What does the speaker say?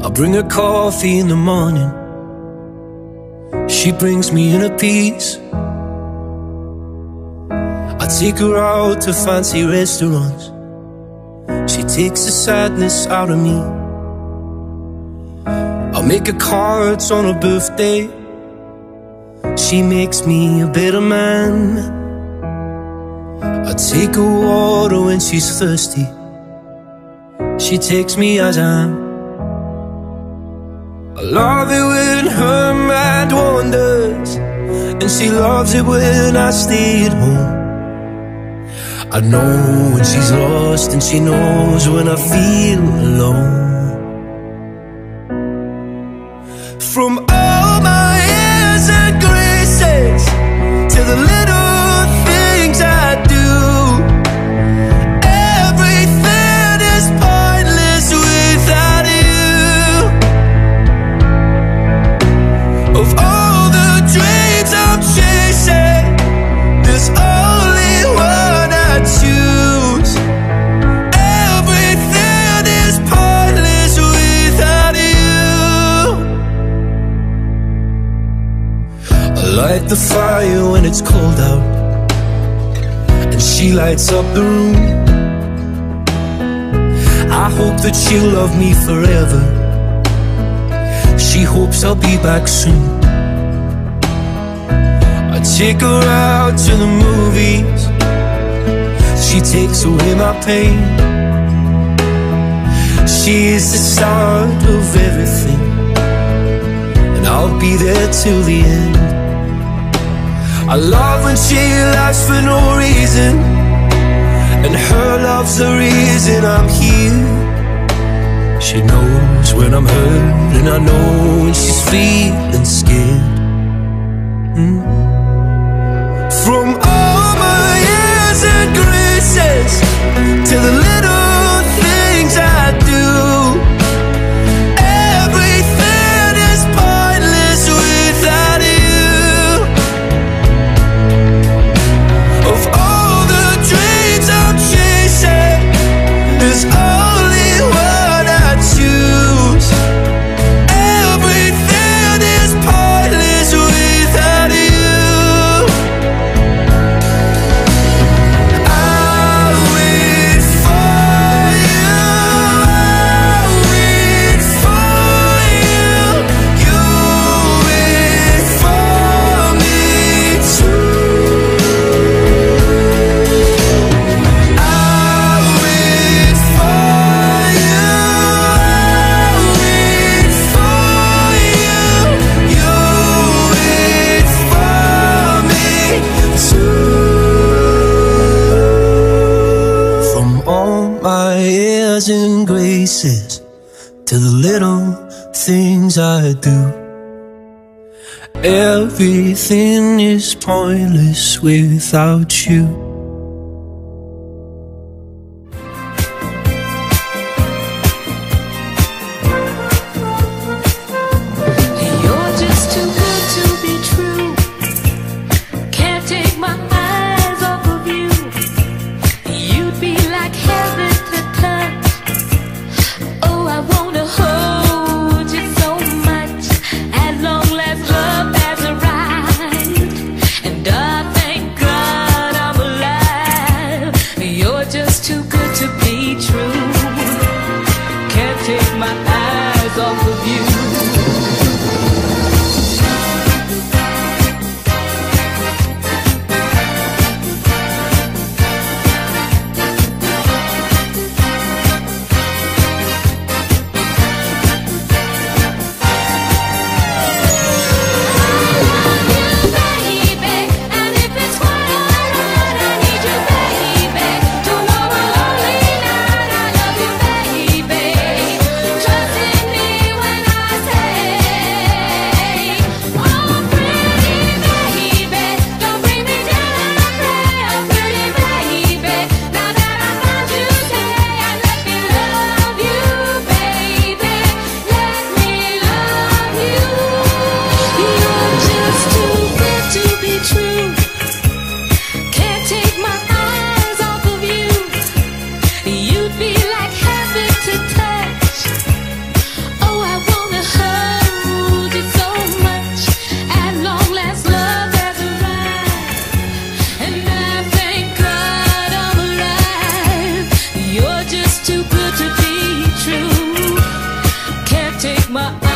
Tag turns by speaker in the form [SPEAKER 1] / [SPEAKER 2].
[SPEAKER 1] I bring her coffee in the morning. She brings me in a piece. I take her out to fancy restaurants. She takes the sadness out of me. I make her cards on her birthday. She makes me a better man. I take her water when she's thirsty. She takes me as I am. I love it when her mind wanders, and she loves it when I stay at home. I know when she's lost, and she knows when I feel alone. From all my the fire when it's cold out, and she lights up the room. I hope that she'll love me forever. She hopes I'll be back soon. I take her out to the movies. She takes away my pain. She is the start of everything, and I'll be there till the end. I love when she laughs for no reason, and her love's the reason I'm here. She knows when I'm hurt, and I know when she's feeling scared. Mm. My airs and graces to the little things I do. Everything is pointless without you.
[SPEAKER 2] Good to be just too good to be true. Can't take my eyes.